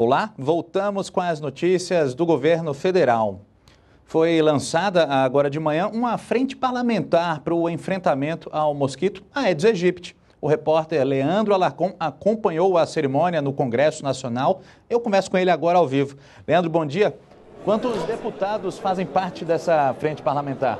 Olá, voltamos com as notícias do governo federal. Foi lançada agora de manhã uma frente parlamentar para o enfrentamento ao mosquito Aedes aegypti. O repórter Leandro Alarcon acompanhou a cerimônia no Congresso Nacional. Eu converso com ele agora ao vivo. Leandro, bom dia. Quantos deputados fazem parte dessa frente parlamentar?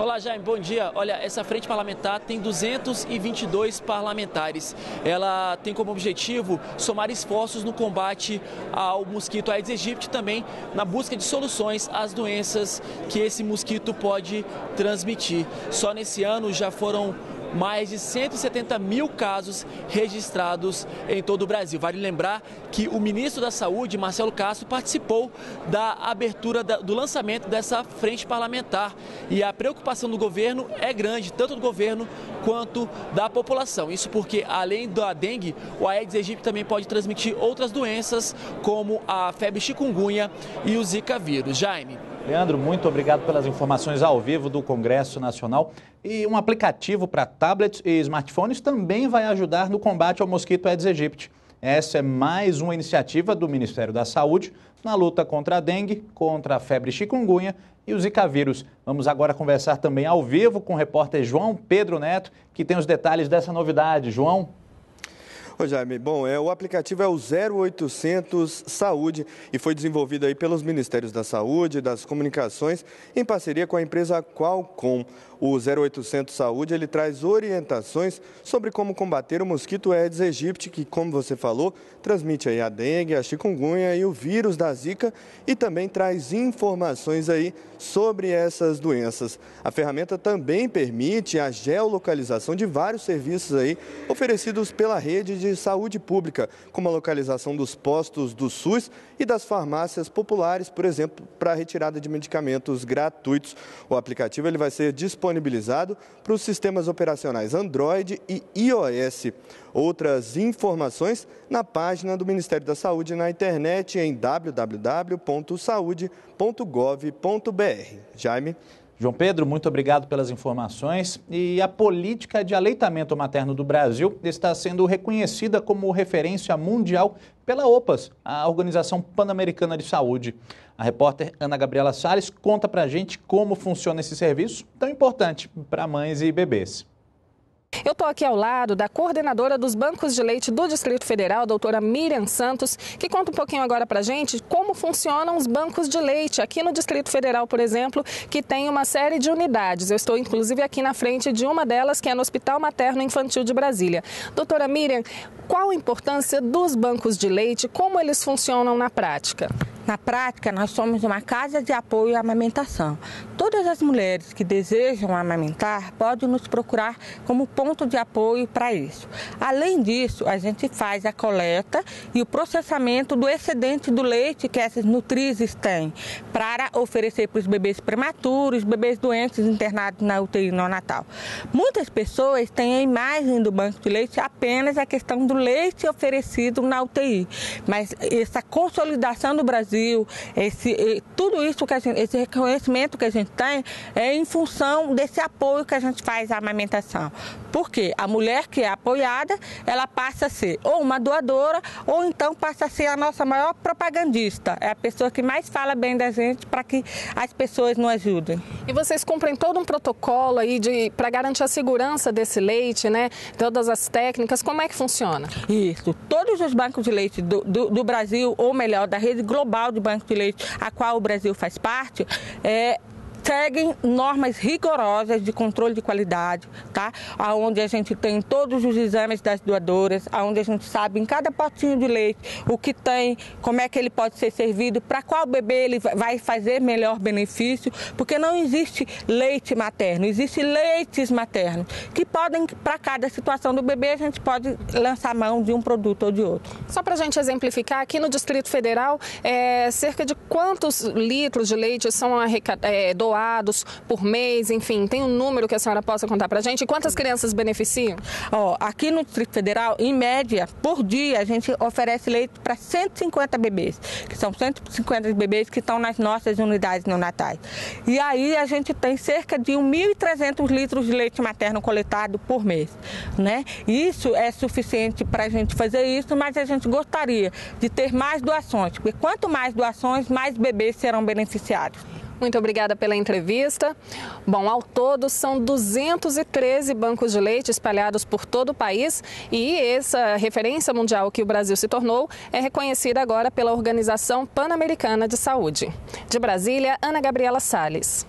Olá, Jaime, bom dia. Olha, essa frente parlamentar tem 222 parlamentares. Ela tem como objetivo somar esforços no combate ao mosquito Aedes aegypti também na busca de soluções às doenças que esse mosquito pode transmitir. Só nesse ano já foram mais de 170 mil casos registrados em todo o Brasil. Vale lembrar que o ministro da Saúde, Marcelo Castro, participou da abertura do lançamento dessa frente parlamentar. E a preocupação do governo é grande, tanto do governo quanto da população. Isso porque, além da dengue, o Aedes aegypti também pode transmitir outras doenças, como a febre chikungunya e o Zika vírus. Jaime. Leandro, muito obrigado pelas informações ao vivo do Congresso Nacional. E um aplicativo para tablets e smartphones também vai ajudar no combate ao mosquito Aedes aegypti. Essa é mais uma iniciativa do Ministério da Saúde na luta contra a dengue, contra a febre chikungunya e o Zika vírus. Vamos agora conversar também ao vivo com o repórter João Pedro Neto, que tem os detalhes dessa novidade. João. Ô Jaime, bom, é, o aplicativo é o 0800 Saúde e foi desenvolvido aí pelos Ministérios da Saúde e das Comunicações em parceria com a empresa Qualcomm. O 0800 Saúde ele traz orientações sobre como combater o mosquito Aedes aegypti, que, como você falou, transmite aí a dengue, a chikungunya e o vírus da Zika e também traz informações aí sobre essas doenças. A ferramenta também permite a geolocalização de vários serviços aí oferecidos pela rede de saúde pública, como a localização dos postos do SUS e das farmácias populares, por exemplo, para a retirada de medicamentos gratuitos. O aplicativo ele vai ser disponibilizado para os sistemas operacionais Android e iOS. Outras informações na página do Ministério da Saúde na internet em www.saude.gov.br. Jaime. João Pedro, muito obrigado pelas informações. E a política de aleitamento materno do Brasil está sendo reconhecida como referência mundial pela OPAS, a Organização Pan-Americana de Saúde. A repórter Ana Gabriela Salles conta para a gente como funciona esse serviço tão importante para mães e bebês. Eu estou aqui ao lado da coordenadora dos bancos de leite do Distrito Federal, doutora Miriam Santos, que conta um pouquinho agora para a gente como funcionam os bancos de leite aqui no Distrito Federal, por exemplo, que tem uma série de unidades. Eu estou inclusive aqui na frente de uma delas, que é no Hospital Materno Infantil de Brasília. Doutora Miriam, qual a importância dos bancos de leite, como eles funcionam na prática? Na prática, nós somos uma casa de apoio à amamentação. Todas as mulheres que desejam amamentar podem nos procurar como ponto de apoio para isso. Além disso, a gente faz a coleta e o processamento do excedente do leite que essas nutrizes têm para oferecer para os bebês prematuros, bebês doentes internados na UTI neonatal. Muitas pessoas têm a imagem do banco de leite apenas a questão do leite oferecido na UTI, mas essa consolidação do Brasil Brasil, esse, tudo isso que gente, esse reconhecimento que a gente tem é em função desse apoio que a gente faz à amamentação. Porque a mulher que é apoiada, ela passa a ser ou uma doadora ou então passa a ser a nossa maior propagandista. É a pessoa que mais fala bem da gente para que as pessoas nos ajudem. E vocês cumprem todo um protocolo aí para garantir a segurança desse leite, né? Todas as técnicas, como é que funciona? Isso. Todos os bancos de leite do, do, do Brasil, ou melhor, da rede global de Banco de Leite, a qual o Brasil faz parte, é, seguem normas rigorosas de controle de qualidade, tá? Onde a gente tem todos os exames das doadoras, onde a gente sabe em cada potinho de leite o que tem, como é que ele pode ser servido, para qual bebê ele vai fazer melhor benefício, porque não existe leite materno, existe leites maternos, que podem, para cada situação do bebê, a gente pode lançar mão de um produto ou de outro. Só para a gente exemplificar, aqui no Distrito Federal, é, cerca de quantos litros de leite são é, doados por mês, enfim, tem um número que a senhora possa contar para a gente? Quantas crianças beneficiam? Ó, aqui no Distrito Federal, em média, por dia, a gente oferece leite para 150 bebês, que são 150 bebês que estão nas nossas unidades neonatais. E aí a gente tem cerca de 1.300 litros de leite materno coletado por mês, né? Isso é suficiente para a gente fazer isso, mas a gente gostaria de ter mais doações, porque quanto mais doações, mais bebês serão beneficiados. Muito obrigada pela entrevista. Bom, ao todo são 213 bancos de leite espalhados por todo o país e essa referência mundial que o Brasil se tornou é reconhecida agora pela Organização Pan-Americana de Saúde. De Brasília, Ana Gabriela Sales.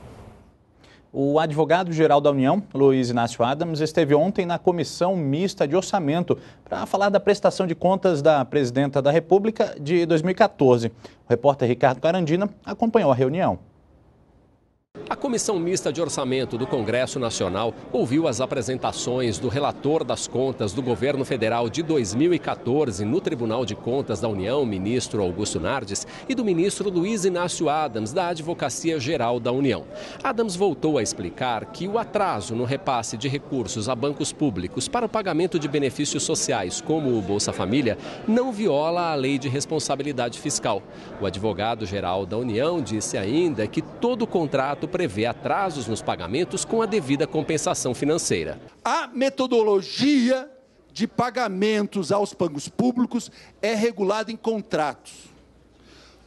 O advogado-geral da União, Luiz Inácio Adams, esteve ontem na comissão mista de orçamento para falar da prestação de contas da presidenta da República de 2014. O repórter Ricardo Carandina acompanhou a reunião. A Comissão Mista de Orçamento do Congresso Nacional ouviu as apresentações do relator das contas do governo federal de 2014 no Tribunal de Contas da União, ministro Augusto Nardes, e do ministro Luiz Inácio Adams, da Advocacia Geral da União. Adams voltou a explicar que o atraso no repasse de recursos a bancos públicos para o pagamento de benefícios sociais, como o Bolsa Família, não viola a lei de responsabilidade fiscal. O advogado-geral da União disse ainda que todo contrato contrato prevê atrasos nos pagamentos com a devida compensação financeira. A metodologia de pagamentos aos bancos públicos é regulada em contratos.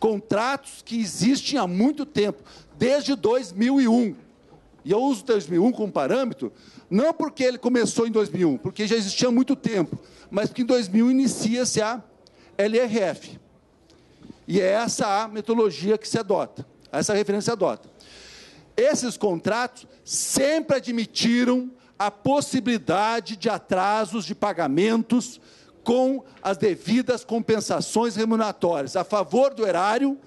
Contratos que existem há muito tempo, desde 2001. E eu uso 2001 como parâmetro, não porque ele começou em 2001, porque já existia há muito tempo, mas porque em 2000 inicia-se a LRF. E é essa a metodologia que se adota, essa referência se adota. Esses contratos sempre admitiram a possibilidade de atrasos de pagamentos com as devidas compensações remuneratórias a favor do erário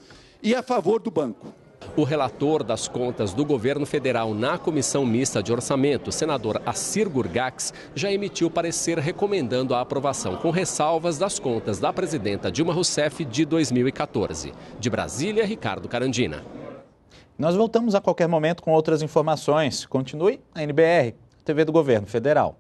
e a favor do banco. O relator das contas do governo federal na Comissão Mista de Orçamento, senador Assir Gurgax, já emitiu parecer recomendando a aprovação com ressalvas das contas da presidenta Dilma Rousseff de 2014. De Brasília, Ricardo Carandina. Nós voltamos a qualquer momento com outras informações. Continue a NBR, TV do Governo Federal.